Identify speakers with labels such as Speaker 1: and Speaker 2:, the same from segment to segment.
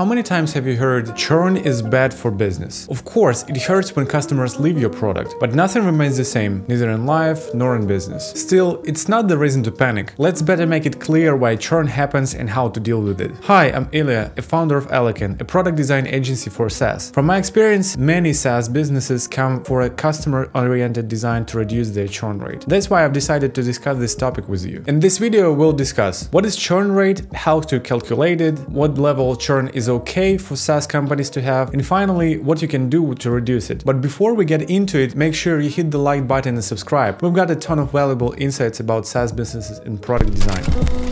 Speaker 1: How many times have you heard churn is bad for business? Of course, it hurts when customers leave your product, but nothing remains the same, neither in life nor in business. Still, it's not the reason to panic. Let's better make it clear why churn happens and how to deal with it. Hi, I'm Ilya, a founder of Eleken, a product design agency for SaaS. From my experience, many SaaS businesses come for a customer-oriented design to reduce their churn rate. That's why I've decided to discuss this topic with you. In this video, we'll discuss what is churn rate, how to calculate it, what level churn is okay for SaaS companies to have, and finally, what you can do to reduce it. But before we get into it, make sure you hit the like button and subscribe. We've got a ton of valuable insights about SaaS businesses and product design.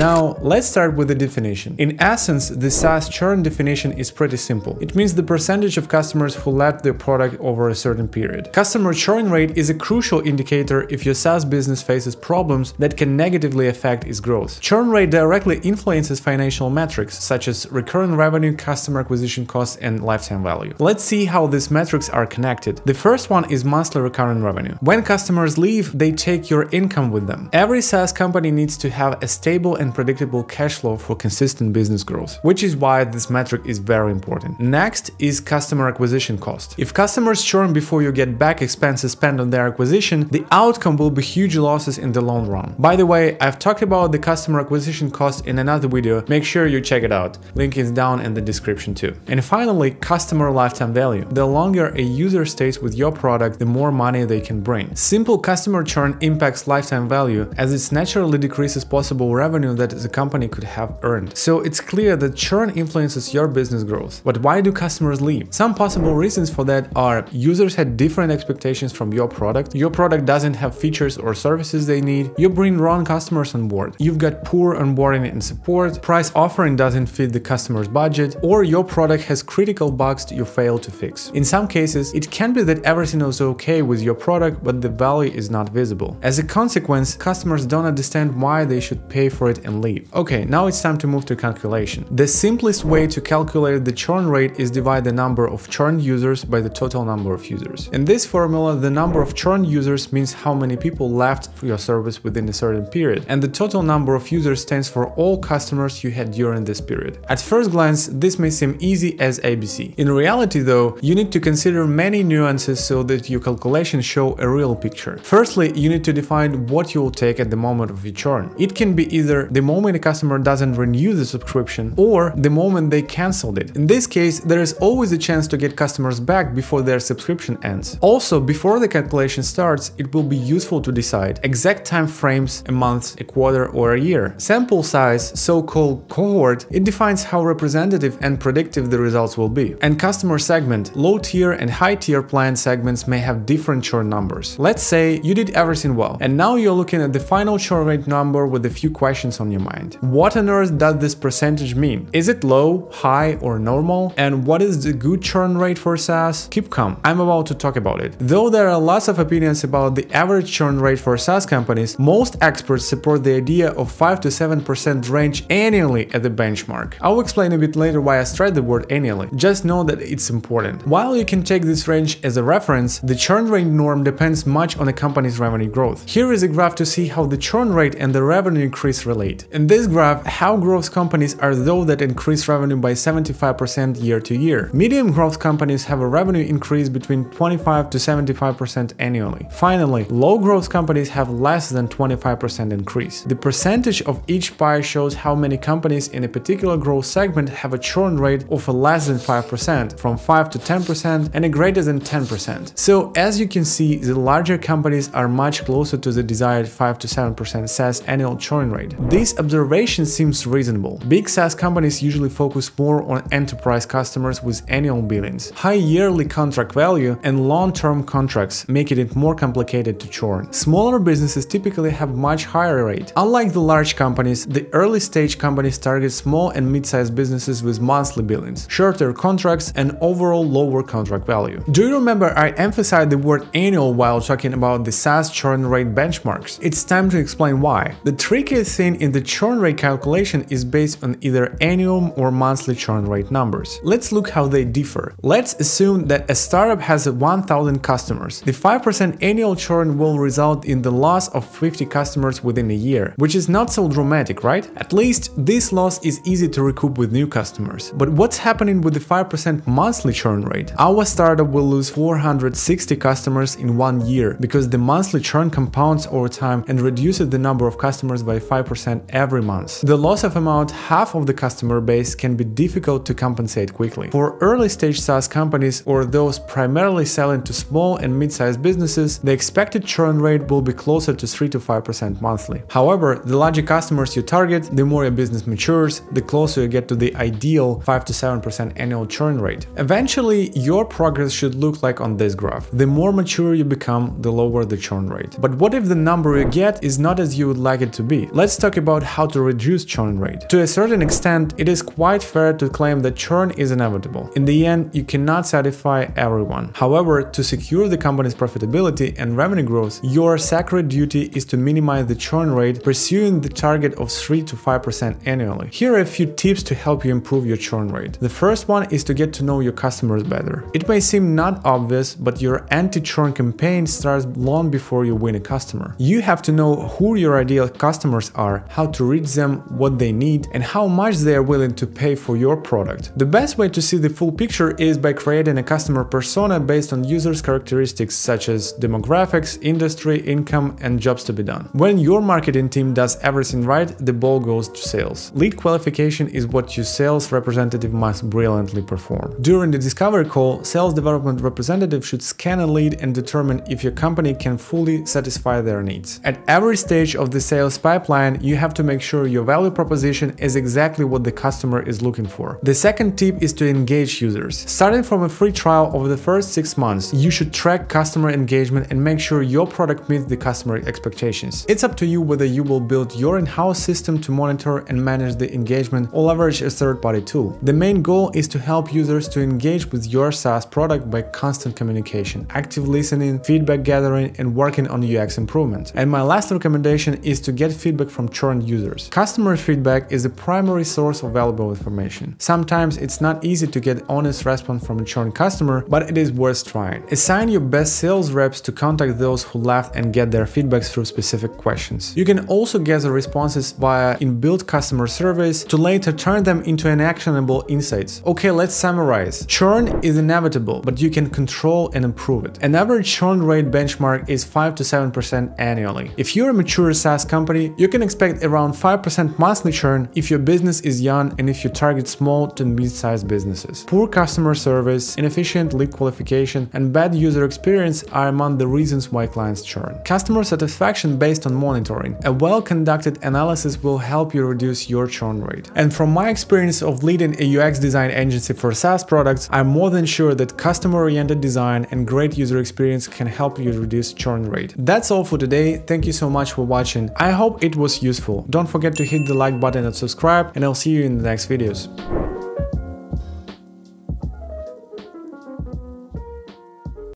Speaker 1: Now, let's start with the definition. In essence, the SaaS churn definition is pretty simple. It means the percentage of customers who left their product over a certain period. Customer churn rate is a crucial indicator if your SaaS business faces problems that can negatively affect its growth. Churn rate directly influences financial metrics such as recurring revenue, customer acquisition costs, and lifetime value. Let's see how these metrics are connected. The first one is monthly recurring revenue. When customers leave, they take your income with them. Every SaaS company needs to have a stable and and predictable cash flow for consistent business growth, which is why this metric is very important. Next is customer acquisition cost. If customers churn before you get back expenses spent on their acquisition, the outcome will be huge losses in the long run. By the way, I've talked about the customer acquisition cost in another video, make sure you check it out. Link is down in the description too. And finally, customer lifetime value. The longer a user stays with your product, the more money they can bring. Simple customer churn impacts lifetime value as it naturally decreases possible revenue that the company could have earned. So it's clear that churn influences your business growth. But why do customers leave? Some possible reasons for that are users had different expectations from your product, your product doesn't have features or services they need, you bring wrong customers on board, you've got poor onboarding and support, price offering doesn't fit the customer's budget, or your product has critical bugs you fail to fix. In some cases, it can be that everything is okay with your product, but the value is not visible. As a consequence, customers don't understand why they should pay for it and leave. Okay, now it's time to move to calculation. The simplest way to calculate the churn rate is divide the number of churned users by the total number of users. In this formula, the number of churned users means how many people left your service within a certain period, and the total number of users stands for all customers you had during this period. At first glance, this may seem easy as ABC. In reality though, you need to consider many nuances so that your calculations show a real picture. Firstly, you need to define what you will take at the moment of your churn. It can be either the moment a customer doesn't renew the subscription or the moment they cancelled it. In this case, there is always a chance to get customers back before their subscription ends. Also, before the calculation starts, it will be useful to decide exact time frames, a month, a quarter, or a year. Sample size, so-called cohort, it defines how representative and predictive the results will be. And customer segment, low tier and high tier plan segments may have different churn numbers. Let's say you did everything well, and now you're looking at the final churn rate number with a few questions on your mind. What on earth does this percentage mean? Is it low, high, or normal? And what is the good churn rate for SaaS? Keep calm, I'm about to talk about it. Though there are lots of opinions about the average churn rate for SaaS companies, most experts support the idea of 5 to 7% range annually at the benchmark. I'll explain a bit later why I stress the word annually, just know that it's important. While you can take this range as a reference, the churn rate norm depends much on a company's revenue growth. Here is a graph to see how the churn rate and the revenue increase relate. In this graph, how growth companies are those that increase revenue by 75% year to year. Medium growth companies have a revenue increase between 25 to 75% annually. Finally, low growth companies have less than 25% increase. The percentage of each pie shows how many companies in a particular growth segment have a churn rate of less than 5%, from 5 to 10% and a greater than 10%. So as you can see, the larger companies are much closer to the desired 5 to 7% SaaS annual churn rate. This observation seems reasonable. Big SaaS companies usually focus more on enterprise customers with annual billings. High yearly contract value and long-term contracts make it more complicated to churn. Smaller businesses typically have much higher rate. Unlike the large companies, the early stage companies target small and mid-sized businesses with monthly billings, shorter contracts and overall lower contract value. Do you remember I emphasized the word annual while talking about the SaaS churn rate benchmarks? It's time to explain why. The trickiest thing in the churn rate calculation is based on either annual or monthly churn rate numbers. Let's look how they differ. Let's assume that a startup has 1000 customers. The 5% annual churn will result in the loss of 50 customers within a year, which is not so dramatic, right? At least this loss is easy to recoup with new customers. But what's happening with the 5% monthly churn rate? Our startup will lose 460 customers in one year because the monthly churn compounds over time and reduces the number of customers by 5% every month. The loss of amount half of the customer base can be difficult to compensate quickly. For early stage SaaS companies or those primarily selling to small and mid-sized businesses, the expected churn rate will be closer to 3 to 5% monthly. However, the larger customers you target, the more your business matures, the closer you get to the ideal 5 to 7% annual churn rate. Eventually, your progress should look like on this graph. The more mature you become, the lower the churn rate. But what if the number you get is not as you would like it to be? Let's talk about how to reduce churn rate. To a certain extent, it is quite fair to claim that churn is inevitable. In the end, you cannot satisfy everyone. However, to secure the company's profitability and revenue growth, your sacred duty is to minimize the churn rate, pursuing the target of 3 to 5% annually. Here are a few tips to help you improve your churn rate. The first one is to get to know your customers better. It may seem not obvious, but your anti-churn campaign starts long before you win a customer. You have to know who your ideal customers are, how to reach them, what they need, and how much they are willing to pay for your product. The best way to see the full picture is by creating a customer persona based on users' characteristics such as demographics, industry, income, and jobs to be done. When your marketing team does everything right, the ball goes to sales. Lead qualification is what your sales representative must brilliantly perform. During the discovery call, sales development representative should scan a lead and determine if your company can fully satisfy their needs. At every stage of the sales pipeline, you have to make sure your value proposition is exactly what the customer is looking for. The second tip is to engage users. Starting from a free trial over the first six months, you should track customer engagement and make sure your product meets the customer expectations. It's up to you whether you will build your in-house system to monitor and manage the engagement or leverage a third-party tool. The main goal is to help users to engage with your SaaS product by constant communication, active listening, feedback gathering, and working on UX improvement. And my last recommendation is to get feedback from users. Customer feedback is the primary source of valuable information. Sometimes it's not easy to get honest response from a churned customer, but it is worth trying. Assign your best sales reps to contact those who left and get their feedbacks through specific questions. You can also gather responses via inbuilt customer surveys to later turn them into an actionable insights. Okay, let's summarize. Churn is inevitable, but you can control and improve it. An average churn rate benchmark is 5 to 7% annually. If you're a mature SaaS company, you can expect around 5% monthly churn if your business is young and if you target small to mid-sized businesses. Poor customer service, inefficient lead qualification, and bad user experience are among the reasons why clients churn. Customer satisfaction based on monitoring. A well-conducted analysis will help you reduce your churn rate. And from my experience of leading a UX design agency for SaaS products, I'm more than sure that customer-oriented design and great user experience can help you reduce churn rate. That's all for today. Thank you so much for watching. I hope it was useful. Don't forget to hit the like button and subscribe, and I'll see you in the next videos.